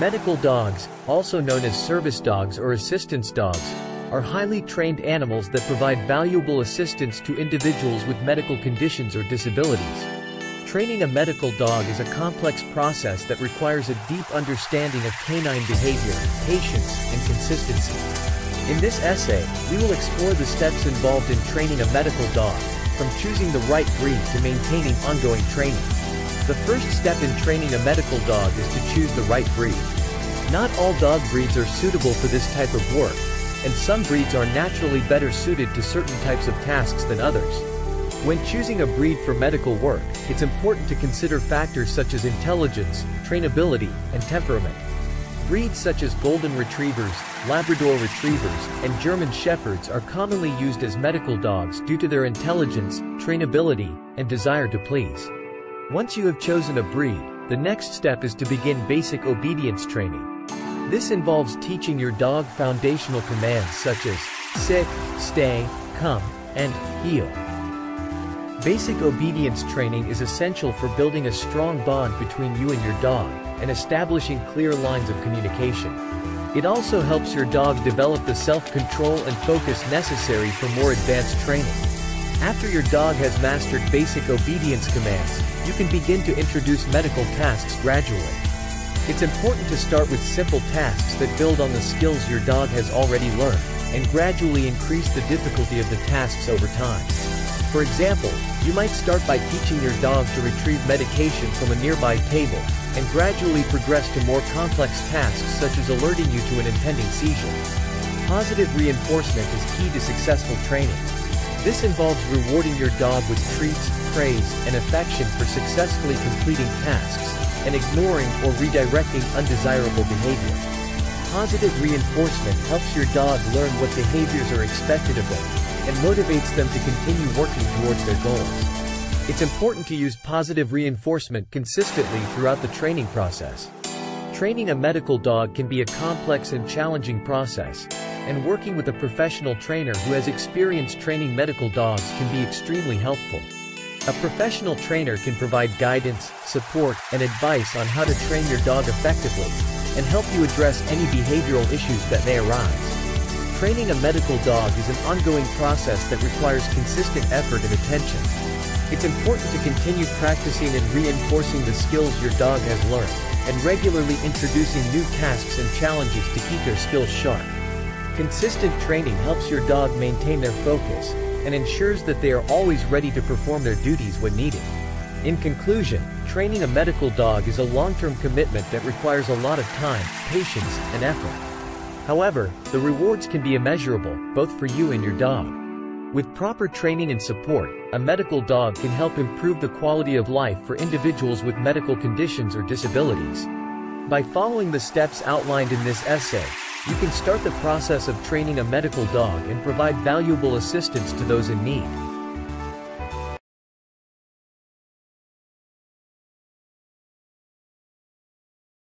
Medical dogs, also known as service dogs or assistance dogs, are highly trained animals that provide valuable assistance to individuals with medical conditions or disabilities. Training a medical dog is a complex process that requires a deep understanding of canine behavior, patience, and consistency. In this essay, we will explore the steps involved in training a medical dog, from choosing the right breed to maintaining ongoing training. The first step in training a medical dog is to choose the right breed. Not all dog breeds are suitable for this type of work, and some breeds are naturally better suited to certain types of tasks than others. When choosing a breed for medical work, it's important to consider factors such as intelligence, trainability, and temperament. Breeds such as Golden Retrievers, Labrador Retrievers, and German Shepherds are commonly used as medical dogs due to their intelligence, trainability, and desire to please. Once you have chosen a breed, the next step is to begin basic obedience training. This involves teaching your dog foundational commands such as sit, stay, come, and heel. Basic obedience training is essential for building a strong bond between you and your dog, and establishing clear lines of communication. It also helps your dog develop the self-control and focus necessary for more advanced training. After your dog has mastered basic obedience commands, you can begin to introduce medical tasks gradually. It's important to start with simple tasks that build on the skills your dog has already learned, and gradually increase the difficulty of the tasks over time. For example, you might start by teaching your dog to retrieve medication from a nearby table, and gradually progress to more complex tasks such as alerting you to an impending seizure. Positive reinforcement is key to successful training. This involves rewarding your dog with treats, praise, and affection for successfully completing tasks, and ignoring or redirecting undesirable behavior. Positive reinforcement helps your dog learn what behaviors are expected of them, and motivates them to continue working towards their goals. It's important to use positive reinforcement consistently throughout the training process. Training a medical dog can be a complex and challenging process, and working with a professional trainer who has experience training medical dogs can be extremely helpful. A professional trainer can provide guidance, support, and advice on how to train your dog effectively, and help you address any behavioral issues that may arise. Training a medical dog is an ongoing process that requires consistent effort and attention. It's important to continue practicing and reinforcing the skills your dog has learned, and regularly introducing new tasks and challenges to keep their skills sharp. Consistent training helps your dog maintain their focus and ensures that they are always ready to perform their duties when needed. In conclusion, training a medical dog is a long-term commitment that requires a lot of time, patience, and effort. However, the rewards can be immeasurable, both for you and your dog. With proper training and support, a medical dog can help improve the quality of life for individuals with medical conditions or disabilities. By following the steps outlined in this essay, you can start the process of training a medical dog and provide valuable assistance to those in need.